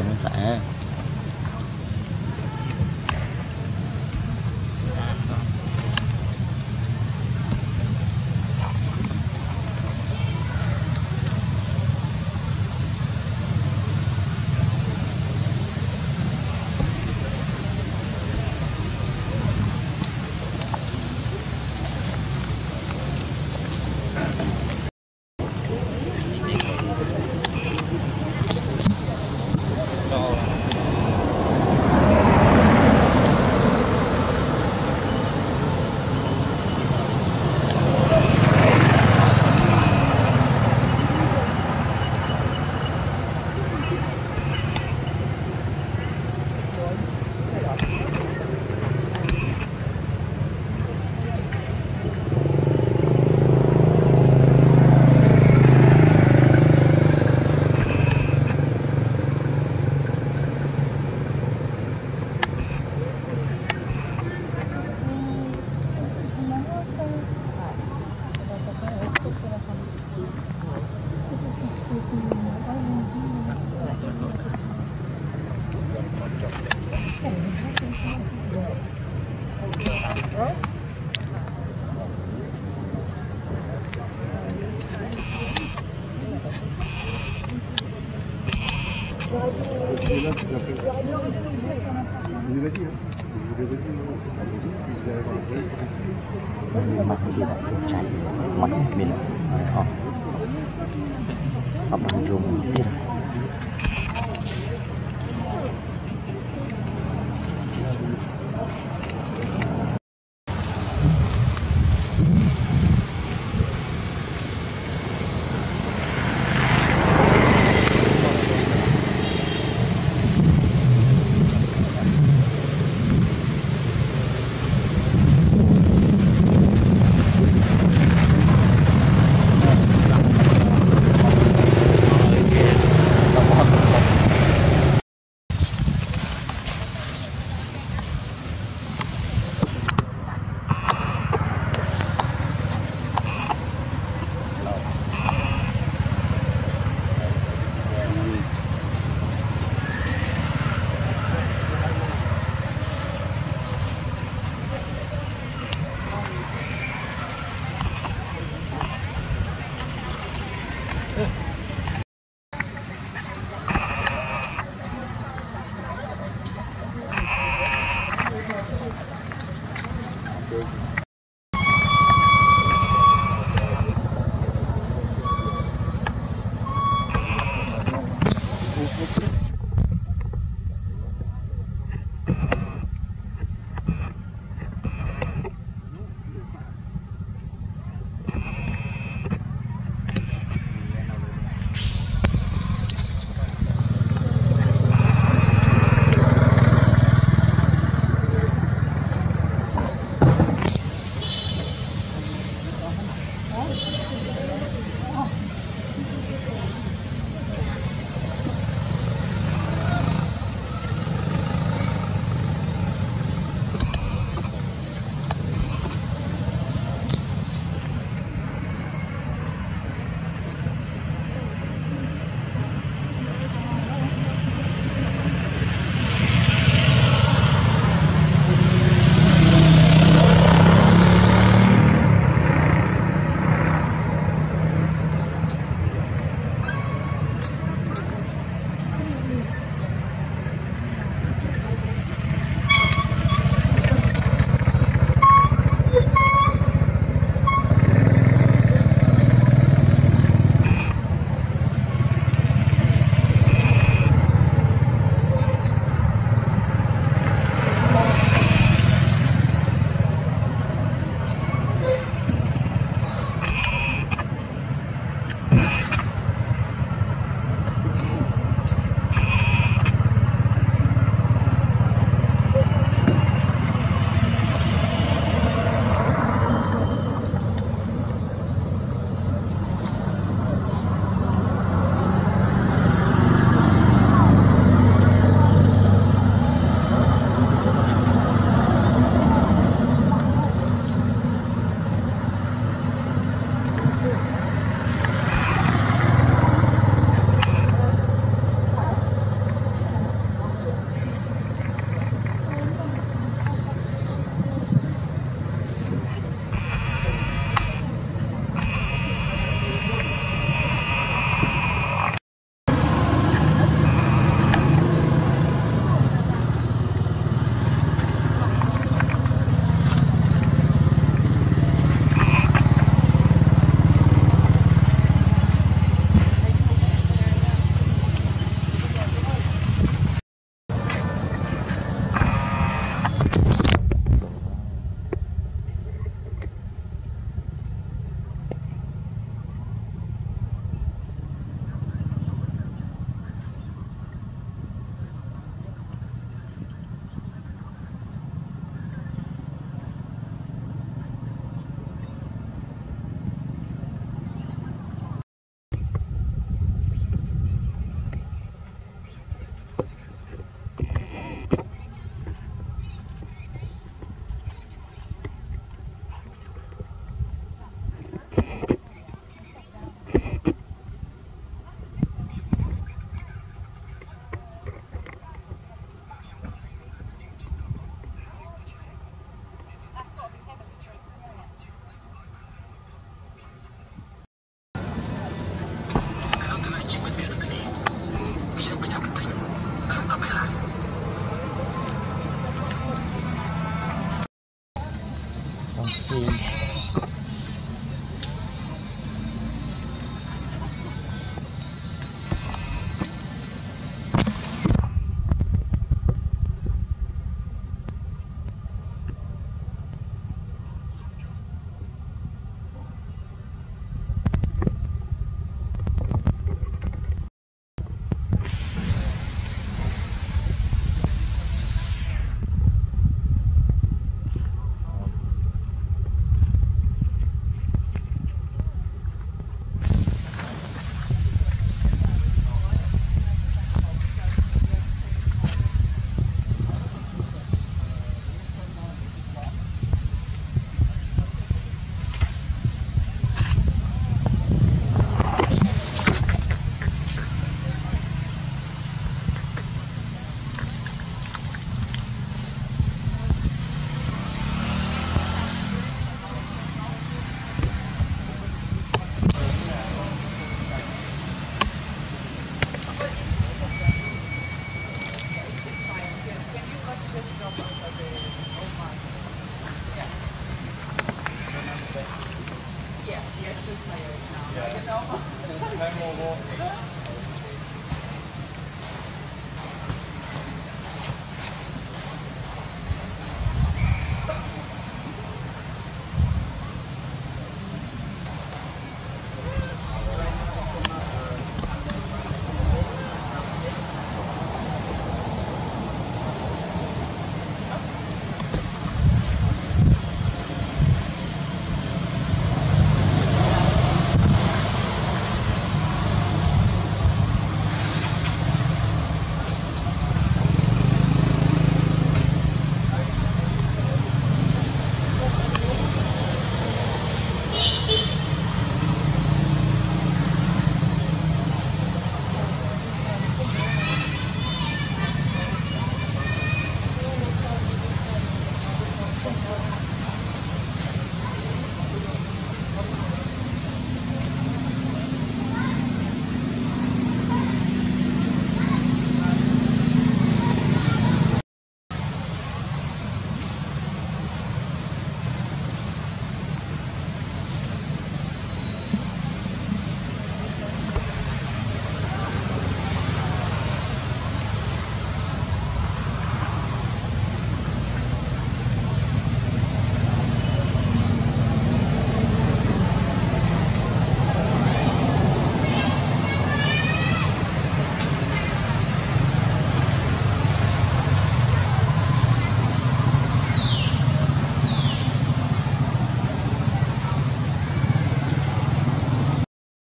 我们咱 mặt thì lại sụp chạy mặt mình họ họ bằng dùng tiền